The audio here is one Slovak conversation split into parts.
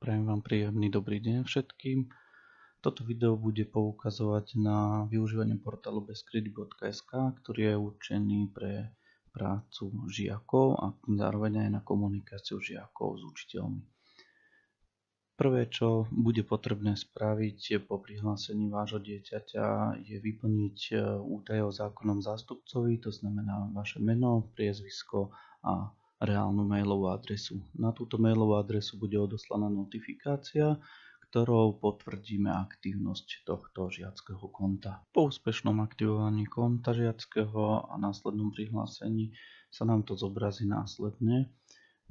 Prajem vám príjemný dobrý deň všetkým. Toto video bude poukazovať na využívanie portálu bezkredy.sk, ktorý je určený pre prácu žiakov a zároveň aj na komunikáciu žiakov s učiteľmi. Prvé, čo bude potrebné spraviť po prihlásení vášho dieťaťa, je vyplniť e, údaje o zákonnom zástupcovi, to znamená vaše meno, priezvisko a reálnu mailovú adresu. Na túto mailovú adresu bude odoslaná notifikácia, ktorou potvrdíme aktívnosť tohto žiackého konta. Po úspešnom aktivovaní konta žiackého a následnom prihlásení sa nám to zobrazí následne,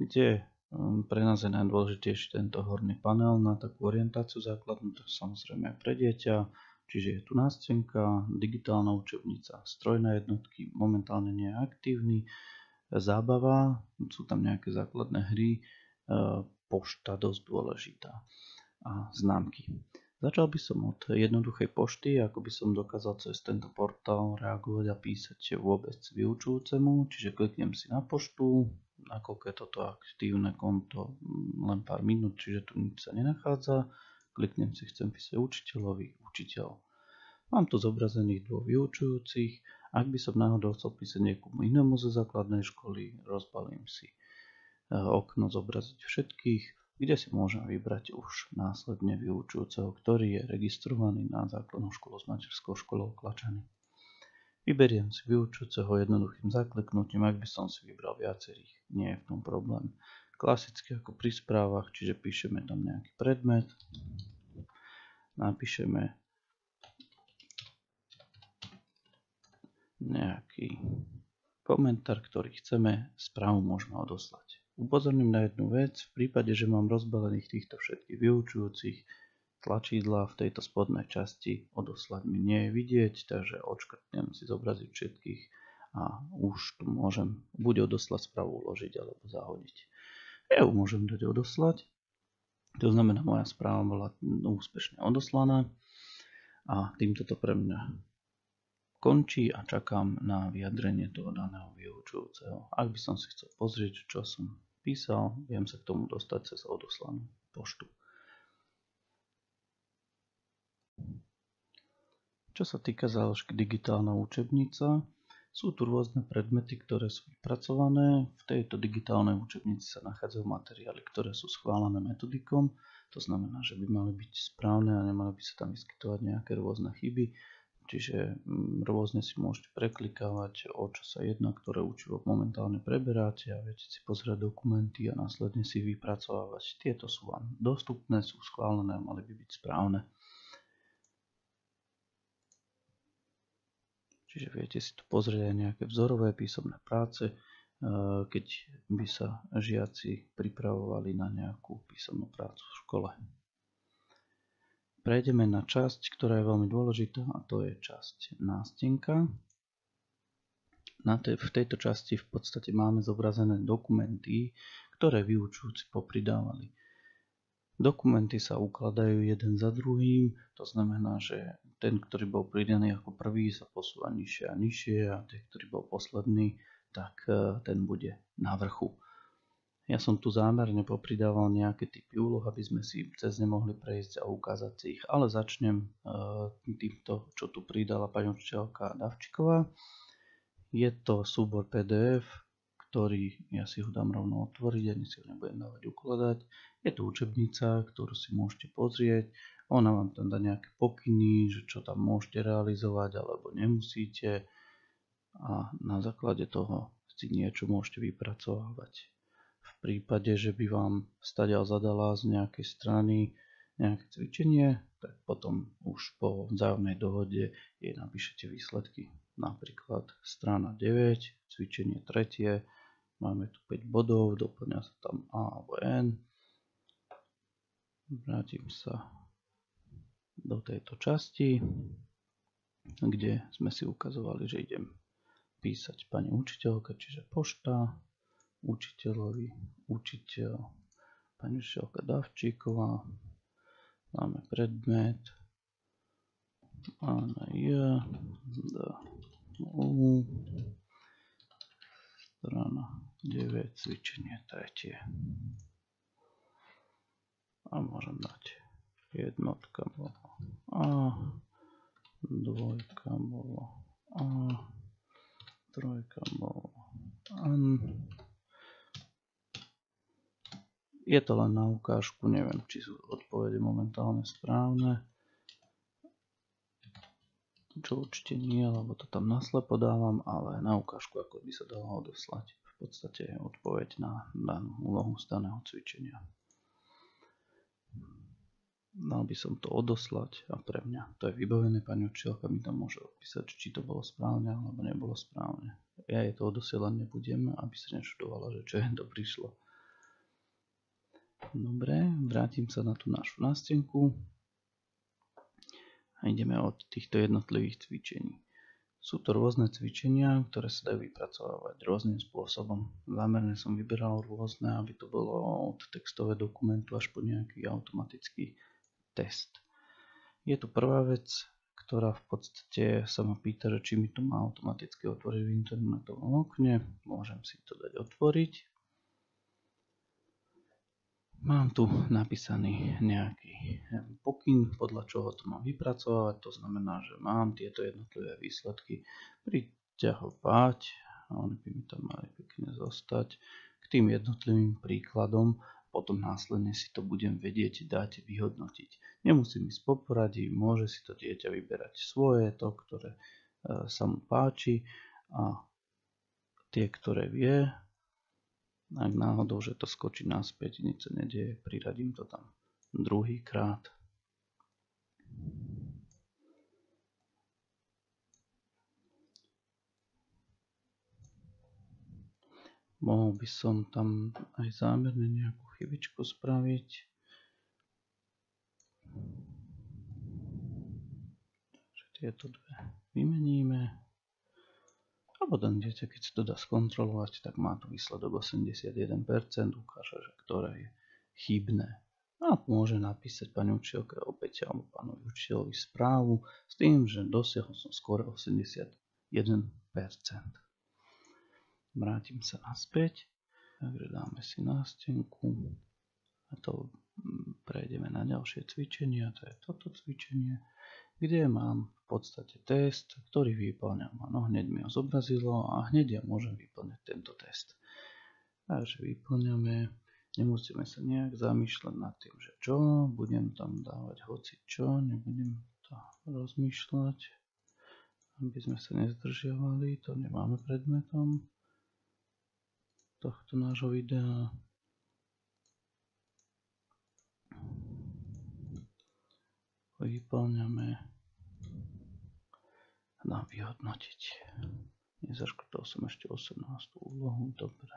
kde um, pre nás je najdôležitejší tento horný panel na takú orientáciu základnú, to samozrejme aj pre dieťa, čiže je tu nástenka, digitálna učebnica, strojné jednotky, momentálne nie je aktívny, zábava, sú tam nejaké základné hry, e, pošta dosť dôležitá a známky. Začal by som od jednoduchej pošty, ako by som dokázal cez tento portál reagovať a písať vôbec vyučujúcemu, čiže kliknem si na poštu, nakoľko je toto aktívne konto len pár minút, čiže tu nič sa nenachádza, kliknem si chcem písať učiteľovi, učiteľ. Mám tu zobrazených dvoch vyučujúcich, ak by som náhodou chcel písať niekomu inému zo základnej školy, rozbalím si e, okno zobraziť všetkých, kde si môžem vybrať už následne vyučujúceho, ktorý je registrovaný na základnú školu s materskou školou Klačany. Vyberiem si vyučujúceho jednoduchým zakliknutím, ak by som si vybral viacerých, nie je v tom problém. Klasicky ako pri správach, čiže píšeme tam nejaký predmet, napíšeme nejaký komentár, ktorý chceme, správu môžeme odoslať. Upozorním na jednu vec, v prípade, že mám rozbalených týchto všetkých vyučujúcich, tlačidla v tejto spodnej časti odoslať mi nie je vidieť, takže odškrtnem si zobraziť všetkých a už tu môžem buď odoslať správu uložiť alebo zahodiť. Ja ju môžem dať odoslať, to znamená moja správa bola úspešne odoslaná a týmto to pre mňa končí a čakám na vyjadrenie toho daného vyučujúceho. Ak by som si chcel pozrieť, čo som písal, viem sa k tomu dostať cez odoslanú poštu. Čo sa týka záložky digitálna učebnica, sú tu rôzne predmety, ktoré sú vypracované. V tejto digitálnej učebnici sa nachádzajú materiály, ktoré sú schválené metodikom. To znamená, že by mali byť správne a nemali by sa tam vyskytovať nejaké rôzne chyby. Čiže mm, rôzne si môžete preklikávať, o čo sa jedná, ktoré učivo momentálne preberáte a viete si pozrieť dokumenty a následne si vypracovávať. Tieto sú vám dostupné, sú schválené a mali by byť správne. Čiže viete si tu pozrieť aj nejaké vzorové písomné práce, e, keď by sa žiaci pripravovali na nejakú písomnú prácu v škole prejdeme na časť, ktorá je veľmi dôležitá a to je časť nástenka. Na te, v tejto časti v podstate máme zobrazené dokumenty, ktoré vyučujúci popridávali. Dokumenty sa ukladajú jeden za druhým, to znamená, že ten, ktorý bol pridaný ako prvý, sa posúva nižšie a nižšie a ten, ktorý bol posledný, tak eh, ten bude na vrchu. Ja som tu zámerne popridával nejaké typy úloh, aby sme si cez ne mohli prejsť a ukázať si ich. Ale začnem e, týmto, čo tu pridala pani učiteľka Davčiková. Je to súbor PDF, ktorý ja si ho dám rovno otvoriť, ani si ho nebudem dávať ukladať. Je to učebnica, ktorú si môžete pozrieť. Ona vám tam dá nejaké pokyny, že čo tam môžete realizovať alebo nemusíte. A na základe toho si niečo môžete vypracovávať prípade, že by vám stadiaľ zadala z nejakej strany nejaké cvičenie, tak potom už po vzájomnej dohode jej napíšete výsledky. Napríklad strana 9, cvičenie tretie, máme tu 5 bodov, doplňa sa tam A alebo N. Vrátim sa do tejto časti, kde sme si ukazovali, že idem písať pani učiteľka, čiže pošta, učiteľovi, učiteľ, pani učiteľka Davčíková, máme predmet, A na J, D, U, strana 9, cvičenie tretie. a môžem dať jednotka bolo A, dvojka bolo A, trojka bolo An. Je to len na ukážku, neviem, či sú odpovede momentálne správne. Čo určite nie, lebo to tam naslepo dávam, ale na ukážku, ako by sa dalo odoslať v podstate odpoveď na danú úlohu z daného cvičenia. Mal by som to odoslať a pre mňa to je vybavené, pani učiteľka mi tam môže odpísať, či to bolo správne alebo nebolo správne. Ja jej to odosielať nebudem, aby sa nečudovala, že čo je to prišlo. Dobre, vrátim sa na tú našu nástenku a ideme od týchto jednotlivých cvičení. Sú to rôzne cvičenia, ktoré sa dajú vypracovať rôznym spôsobom. Zámerne som vyberal rôzne, aby to bolo od textové dokumentu až po nejaký automatický test. Je tu prvá vec, ktorá v podstate sa ma pýta, či mi to má automaticky otvoriť v internetovom okne. Môžem si to dať otvoriť Mám tu napísaný nejaký pokyn, podľa čoho to mám vypracovať. To znamená, že mám tieto jednotlivé výsledky priťahovať oni by mi tam mali pekne zostať k tým jednotlivým príkladom. Potom následne si to budem vedieť dať vyhodnotiť. Nemusím ísť po poradí, môže si to dieťa vyberať svoje, to, ktoré e, sa mu páči a tie, ktoré vie, ak náhodou, že to skočí naspäť, nič sa nedieje, priradím to tam druhý krát. Mohol by som tam aj zámerne nejakú chybičku spraviť. Takže tieto dve vymeníme. Alebo ten dieťa, keď si to dá skontrolovať, tak má tu výsledok 81%, ukáže, že ktoré je chybné. A môže napísať pani učiteľke opäť alebo pánovi učiteľovi správu s tým, že dosiahol som skôr 81%. Vrátim sa naspäť, takže dáme si nástenku a to prejdeme na ďalšie cvičenie, to je toto cvičenie kde mám v podstate test, ktorý vyplňam. Ano, hneď mi ho zobrazilo a hneď ja môžem vyplňať tento test. Takže vyplňame, nemusíme sa nejak zamýšľať nad tým, že čo, budem tam dávať hoci čo, nebudem to rozmýšľať, aby sme sa nezdržiavali, to nemáme predmetom tohto nášho videa. Vyplňame dám vyhodnotiť. Nezaškrtal som ešte 18. úlohu, dobre.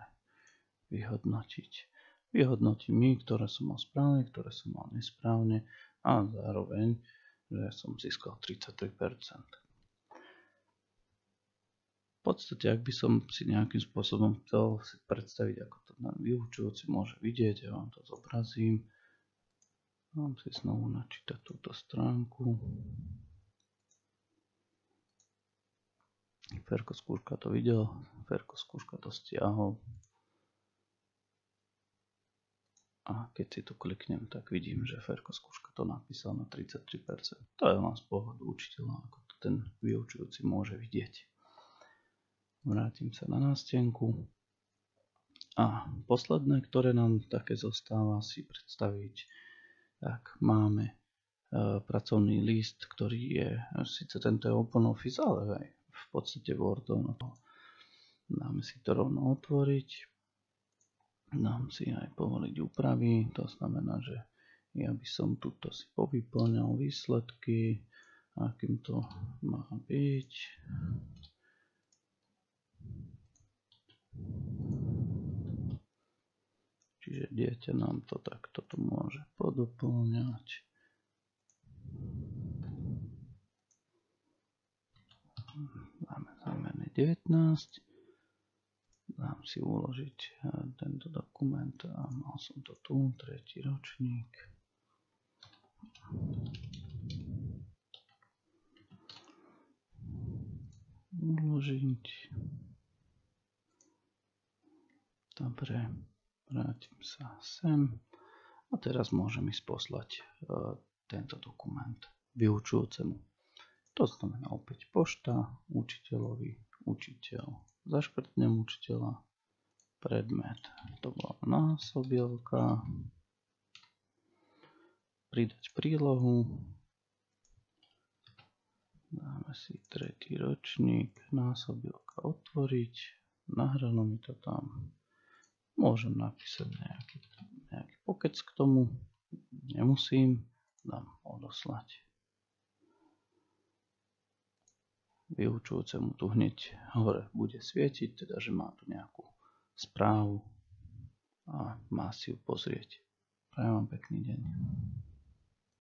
Vyhodnotiť. Vyhodnotím mi, ktoré som mal správne, ktoré som mal nesprávne a zároveň, že som získal 33%. V podstate, ak by som si nejakým spôsobom chcel si predstaviť, ako to ten vyučujúci môže vidieť, ja vám to zobrazím. Mám si znovu načítať túto stránku. Ferko skúška to videl, Ferko skúška to stiahol. A keď si tu kliknem, tak vidím, že Ferko skúška to napísal na 33%. To je len z pohľadu učiteľa, ako to ten vyučujúci môže vidieť. Vrátim sa na nástenku. A posledné, ktoré nám také zostáva si predstaviť, tak máme e, pracovný list, ktorý je, síce tento je OpenOffice, ale aj v podstate Wordom. No dáme si to rovno otvoriť. Dám si aj povoliť úpravy. To znamená, že ja by som tuto si povyplňal výsledky, akým to má byť. Čiže dieťa nám to takto tu môže podoplňať. Dáme zámerný 19. Dám si uložiť eh, tento dokument a mal som to tu, tretí ročník. Uložiť. Dobre, vrátim sa sem A teraz môžem ísť poslať e, tento dokument vyučujúcemu. To znamená opäť pošta, učiteľovi, učiteľ. Zaškrtnem učiteľa, predmet, to bola násobielka, pridať prílohu, dáme si tretí ročník, násobielka otvoriť, nahralo mi to tam, môžem napísať nejaký, nejaký pokec k tomu, nemusím, dám odoslať. Vyučujúcemu tu hneď hore bude svietiť, teda že má tu nejakú správu a má si ju pozrieť. Prajem vám pekný deň.